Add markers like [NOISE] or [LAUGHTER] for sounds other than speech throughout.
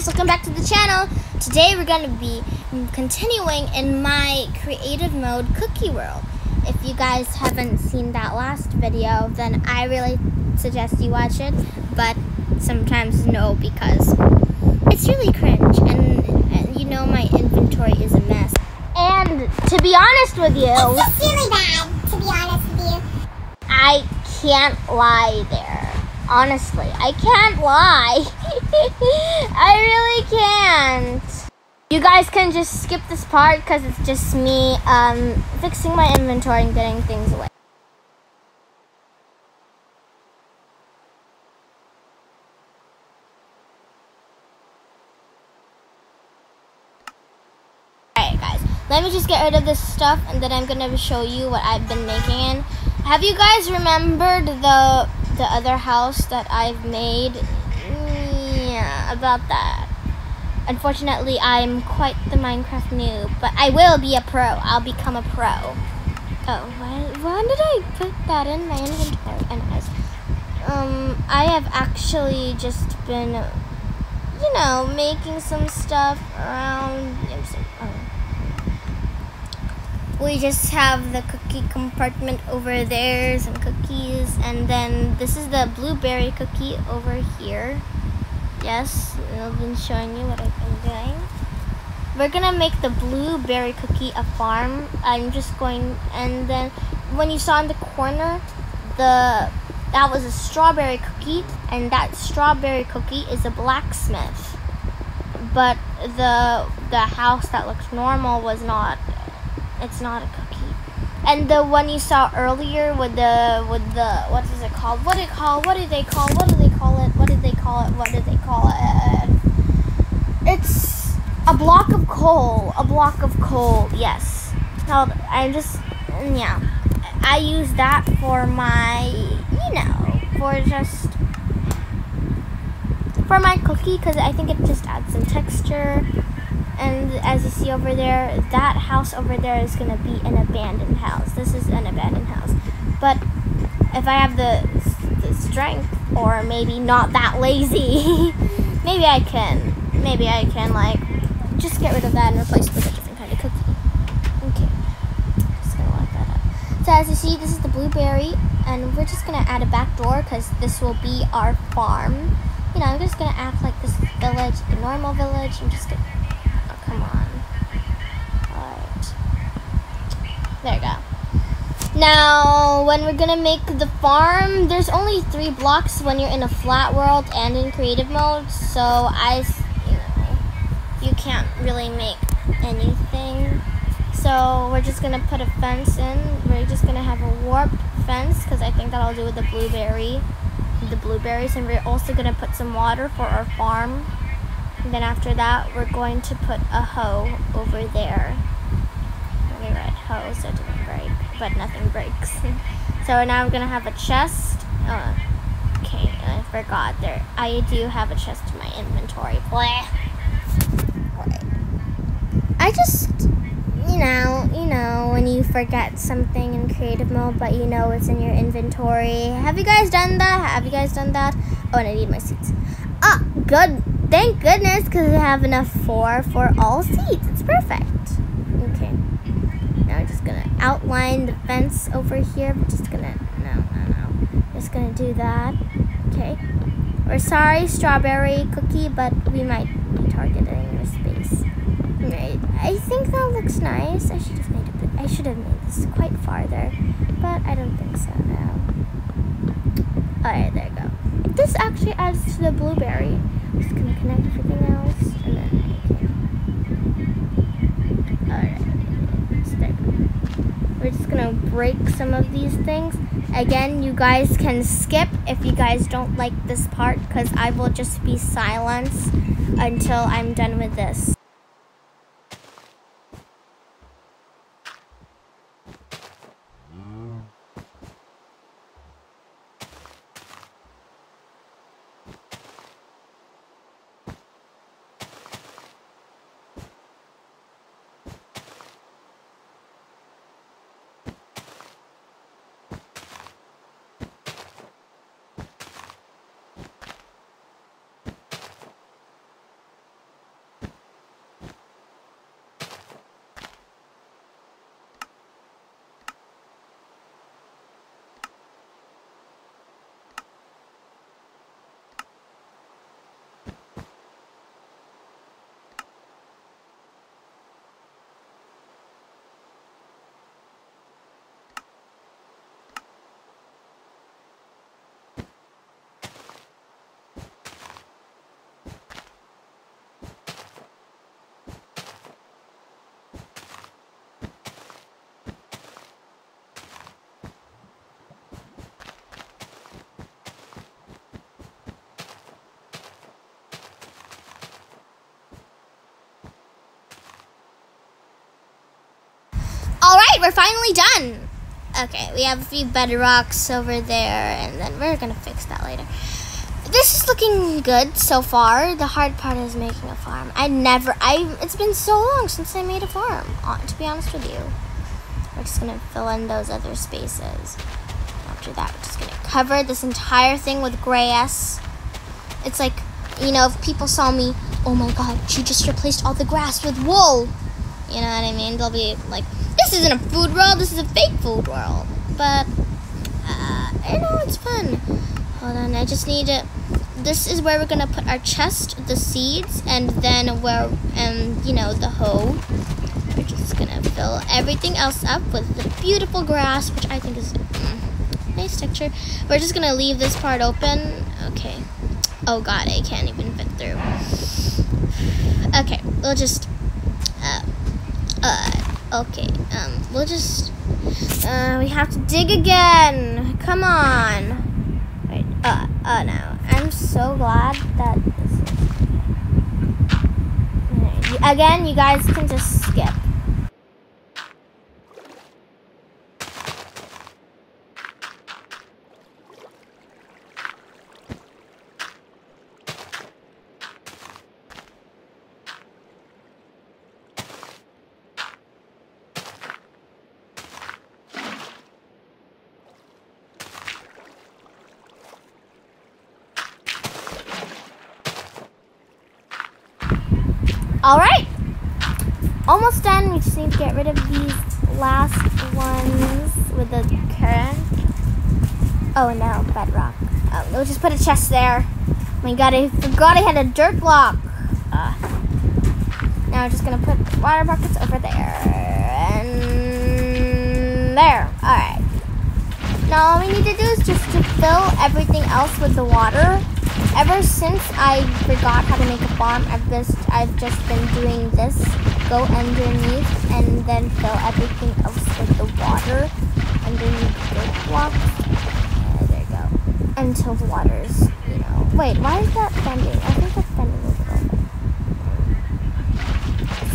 guys, welcome back to the channel. Today we're going to be continuing in my creative mode cookie world. If you guys haven't seen that last video, then I really suggest you watch it, but sometimes no because it's really cringe and, and you know my inventory is a mess. And to be honest with you, It's really bad, to be honest with you. I can't lie there. Honestly, I can't lie. [LAUGHS] I really can't. You guys can just skip this part because it's just me um, fixing my inventory and getting things away. Let me just get rid of this stuff and then I'm gonna show you what I've been making in. Have you guys remembered the the other house that I've made? Yeah, about that. Unfortunately, I'm quite the Minecraft noob, but I will be a pro. I'll become a pro. Oh, why, why did I put that in my inventory? Anyways, um, I have actually just been, you know, making some stuff around. We just have the cookie compartment over there, some cookies, and then this is the blueberry cookie over here. Yes, I've been showing you what I've been doing. We're gonna make the blueberry cookie a farm. I'm just going, and then when you saw in the corner, the that was a strawberry cookie, and that strawberry cookie is a blacksmith. But the the house that looks normal was not. It's not a cookie. And the one you saw earlier with the with the what is it called? What do it call? What do they call? What do they call it? What did they call it? What did they call it? It's a block of coal. A block of coal. Yes. Now I'm just yeah. I use that for my you know for just for my cookie because I think it just adds some texture. And as you see over there, that house over there is going to be an abandoned house. This is an abandoned house. But if I have the, the strength, or maybe not that lazy, [LAUGHS] maybe I can. Maybe I can, like, just get rid of that and replace it with a different kind of cookie. Okay. Just going to lock that up. So as you see, this is the blueberry. And we're just going to add a back door because this will be our farm. You know, I'm just going to act like this village, a normal village. I'm just going to come on. Alright. There you go. Now, when we're gonna make the farm, there's only three blocks when you're in a flat world and in creative mode, so I, you know, you can't really make anything. So we're just gonna put a fence in. We're just gonna have a warped fence, because I think that'll do with the blueberry, the blueberries, and we're also gonna put some water for our farm. And then after that, we're going to put a hoe over there. Hoe so it didn't break, but nothing breaks. [LAUGHS] so now I'm gonna have a chest. Uh, okay, I forgot there. I do have a chest in my inventory. Blah. I just, you know, you know, when you forget something in creative mode, but you know it's in your inventory. Have you guys done that? Have you guys done that? Oh, and I need my seats. Ah, good. Thank goodness, because I have enough for for all seats. It's perfect. I'm just gonna outline the fence over here. We're just gonna no, no, no. Just gonna do that. Okay. We're sorry, strawberry cookie, but we might be targeting your space. Right. I think that looks nice. I should have made it. I should have made this quite farther, but I don't think so now. All right, there you go. This actually adds to the blueberry. I'm just gonna connect everything else, and then okay. Alright, stick. We're just gonna break some of these things. Again, you guys can skip if you guys don't like this part, because I will just be silent until I'm done with this. We're finally done. Okay, we have a few bedrocks over there, and then we're gonna fix that later. This is looking good so far. The hard part is making a farm. I never, I. It's been so long since I made a farm. uh, To be honest with you, we're just gonna fill in those other spaces. After that, we're just gonna cover this entire thing with grass. It's like, you know, if people saw me, oh my god, she just replaced all the grass with wool. You know what I mean? They'll be like, this isn't a food world, this is a fake food world. But, uh, I know it's fun. Hold on, I just need to. This is where we're gonna put our chest, the seeds, and then where, um, you know, the hoe. We're just gonna fill everything else up with the beautiful grass, which I think is mm, nice texture. We're just gonna leave this part open. Okay. Oh god, I can't even fit through. Okay, we'll just. Uh, uh, okay, um, we'll just. Uh, we have to dig again. Come on. Wait, uh, uh, no. I'm so glad that this is. Again, you guys can just skip. All right. Almost done. We just need to get rid of these last ones with the current. Oh no, bedrock. Oh, we'll just put a chest there. Oh my god, I forgot I had a dirt block. Uh, now we're just gonna put water buckets over there and there. All right. Now all we need to do is just to fill everything else with the water. Ever since I forgot how to make a bomb, I've just I've just been doing this. Go underneath and then fill everything else with the water underneath the blocks. Yeah, there you go. Until the water's, you know. Wait, why is that bending? I think that's bending a little bit.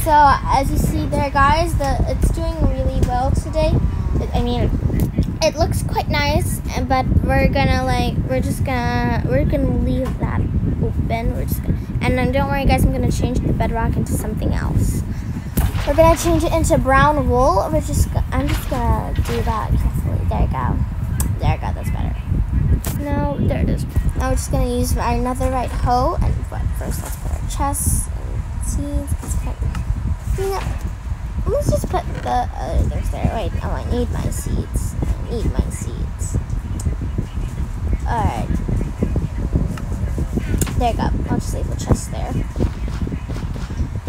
So as you see there, guys, the it's doing really well today. I mean, it looks quite nice, but we're gonna like we're just gonna we're gonna leave that open. We're just gonna, and then don't worry, guys. I'm gonna change the bedrock into something else. We're gonna change it into brown wool. We're just I'm just gonna do that carefully. There you go. There you go. That's better. No, there it is. Now we're just gonna use our another right hoe, and but first let's put our chests and seeds. Let's put, let's just put the others there. Wait, oh, I need my seeds. Need my seeds. All right. There you go. I'll just leave the chest there.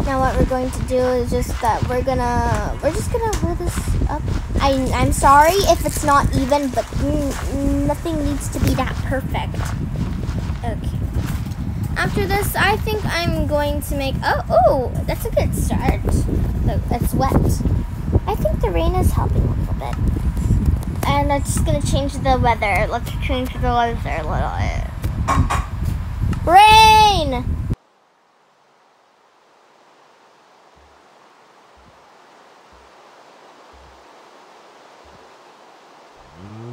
Now what we're going to do is just that we're gonna we're just gonna hold this up. I I'm sorry if it's not even, but nothing needs to be that perfect. Okay. After this, I think I'm going to make. Oh, oh, that's a good start. Look, it's wet. I think the rain is helping a little bit. And I'm just gonna change the weather. Let's change the weather a little bit. Rain! Mm.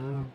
Um,